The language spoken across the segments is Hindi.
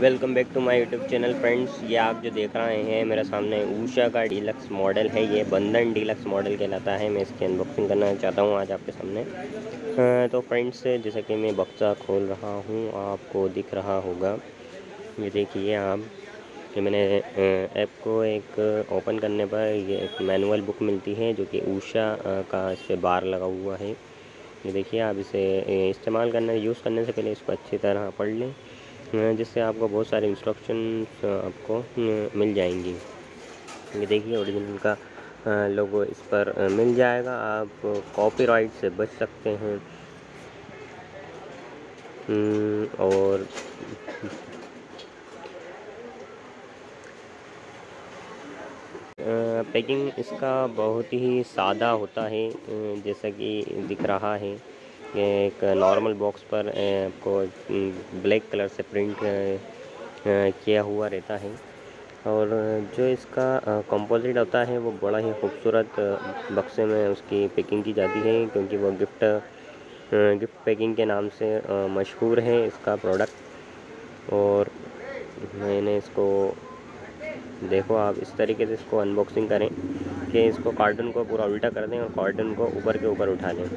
Welcome back to my YouTube channel friends ये आप जो देख रहे हैं, मेरे सामने ऊषा का डीलक्स मॉडल है। ये बंधन डीलक्स मॉडल कहलाता है। मैं इसकी अनबॉक्सिंग करना चाहता हूँ आज आपके सामने। तो फ्रेंड्स जैसा कि मैं बक्सा खोल रहा हूँ, आपको दिख रहा होगा। ये देखिए आप, कि मैंने ऐप को एक ओपन करने पर ये एक मैनुअल बुक मिलती है, जो कि ऊषा का इस पर बार लगा हुआ है। ये देखिए, आप इसे इस्तेमाल करने, यूज़ करने से पहले इसको अच्छी तरह पढ़ लें जिससे आपको बहुत सारे इंस्ट्रक्शन आपको मिल जाएँगी। ये देखिए ओरिजिनल का लोगो इस पर मिल जाएगा। आप कॉपीराइट से बच सकते हैं। और पैकिंग इसका बहुत ही सादा होता है जैसा कि दिख रहा है। एक नॉर्मल बॉक्स पर आपको ब्लैक कलर से प्रिंट किया हुआ रहता है। और जो इसका कंपोजिट होता है, वो बड़ा ही खूबसूरत बक्से में उसकी पैकिंग की जाती है, क्योंकि वो गिफ्ट गिफ्ट पैकिंग के नाम से मशहूर है इसका प्रोडक्ट और मैंने इसको देखो आप, इस तरीके से इसको अनबॉक्सिंग करें कि इसको कार्टून को पूरा उल्टा कर दें और कार्टून को ऊपर के ऊपर उठा लें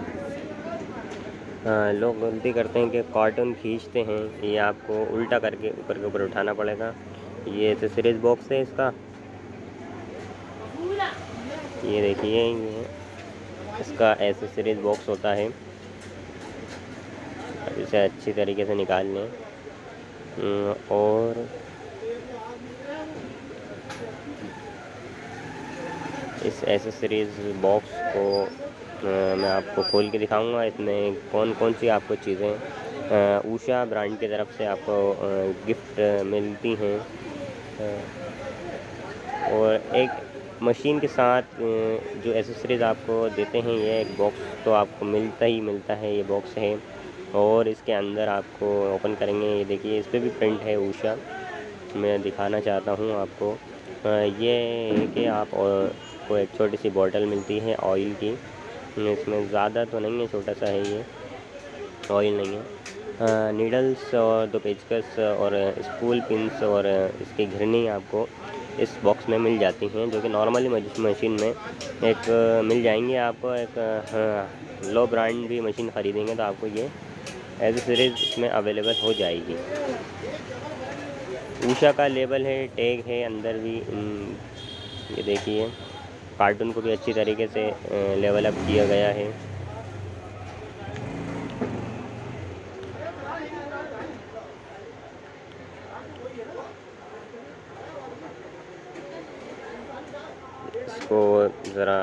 लोग गलती करते हैं कि कार्टून खींचते हैं, ये आपको उल्टा करके ऊपर के ऊपर उठाना पड़ेगा। ये एसेसरीज बॉक्स है इसका। ये देखिए, ये इसका एसेसरीज बॉक्स होता है। इसे अच्छी तरीके से निकाल लें। और इस एसेसरीज़ बॉक्स को मैं आपको खोल के दिखाऊँगा। इसमें कौन कौन सी आपको चीज़ें ऊषा ब्रांड की तरफ़ से आपको गिफ्ट मिलती हैं। और एक मशीन के साथ जो एसेसरीज़ आपको देते हैं, ये एक बॉक्स तो आपको मिलता ही मिलता है, ये बॉक्स है। और इसके अंदर आपको ओपन करेंगे। ये देखिए, इस पर भी प्रिंट है ऊषा। मैं दिखाना चाहता हूँ आपको। ये है कि आप आपको एक छोटी सी बॉटल मिलती है ऑयल की। इसमें ज़्यादा तो नहीं है छोटा सा है ये। ऑयल नहीं है। नीडल्स और दो पेचकस और स्पूल पिंस और इसकी घिरनी आपको इस बॉक्स में मिल जाती हैं जो कि नॉर्मली मशीन में एक मिल जाएँगी। आपको एक हाँ, लो ब्रांड भी मशीन ख़रीदेंगे तो आपको ये एसेसरीज इसमें अवेलेबल हो जाएगी। ऊषा का लेबल है टैग है अंदर भी ये देखिए। कार्टून को भी अच्छी तरीके से लेवल अप किया गया है। इसको ज़रा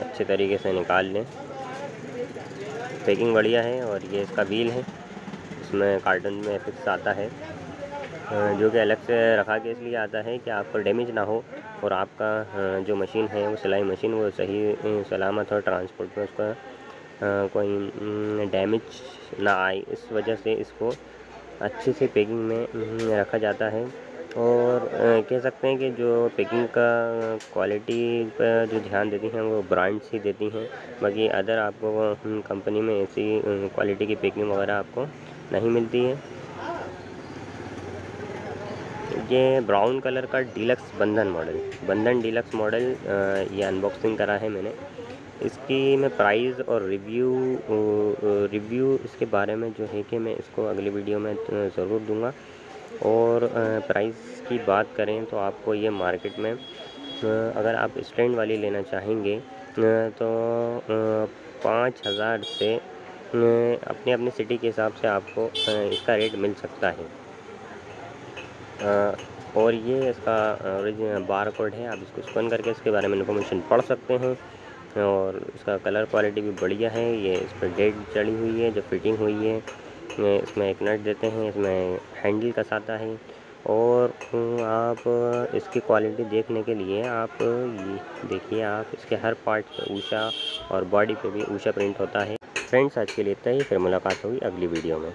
अच्छे तरीके से निकाल लें। पैकिंग बढ़िया है और ये इसका व्हील है। इसमें कार्टून में फिक्स आता है। जो कि अलग से रखा के इसलिए आता है कि आपको डैमेज ना हो और आपका जो मशीन है, वो सिलाई मशीन वो सही सलामत और ट्रांसपोर्ट में उसका कोई डैमेज ना आए। इस वजह से इसको अच्छे से पैकिंग में रखा जाता है। और कह सकते हैं कि जो पैकिंग का क्वालिटी पर जो ध्यान देती हैं, वो ब्रांड्स ही देती हैं। बाकी अदर आपको कंपनी में ऐसी क्वालिटी की पैकिंग वगैरह आपको नहीं मिलती है। ये ब्राउन कलर का deluxe Bandhan model, Bandhan deluxe model ये अनबॉक्सिंग करा है मैंने। इसकी मैं प्राइस और रिव्यू रिव्यू इसके बारे में जो है कि मैं इसको अगली वीडियो में ज़रूर दूँगा। और प्राइस की बात करें तो आपको ये मार्केट में अगर आप स्टैंड वाली लेना चाहेंगे तो पाँच हज़ार से अपने अपने सिटी के हिसाब से आपको इसका रेट मिल सकता है। और ये इसका ओरिजिनल बार कोड है, आप इसको स्कैन करके इसके बारे में इन्फॉर्मेशन पढ़ सकते हैं। और इसका कलर क्वालिटी भी बढ़िया है, ये इस पर डेट चढ़ी हुई है, जो फिटिंग हुई है। इसमें एक नट देते हैं, इसमें हैंडल कसाता है। और आप इसकी क्वालिटी देखने के लिए आप ये देखिए, आप इसके हर पार्ट पे ऊषा और बॉडी पे भी ऊषा प्रिंट होता है। फ्रेंड्स आज के लिए इतना ही, फिर मुलाकात होगी अगली वीडियो में।